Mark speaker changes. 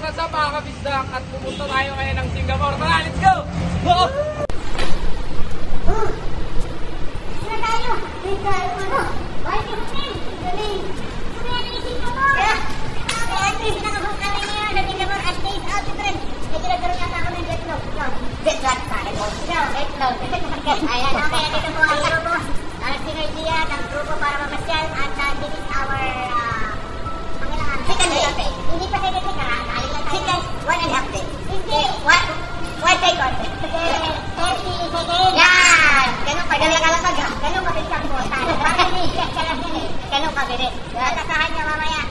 Speaker 1: what's up mga kabisdak at pumunta tayo ngayon ng Singapore. Tara, let's go! Go!
Speaker 2: Sila tayo. Dito tayo ano. Yung hotel. Galing. Sumaya na yung Singapore. Kaya, kaya at least nakabuk kami ngayon sa Singapore at least out the trend. May kinagkaroon yata ako ng jet lag. Jet lag akin. Ikaw, jet lag. Ayan, okay. Dito po ang grupo. kita ikut. Ya, kena pada yang kalah saja. Kena pada siapa? Kena pada ni. Kena pada ni. Kena pada ni. Kena pada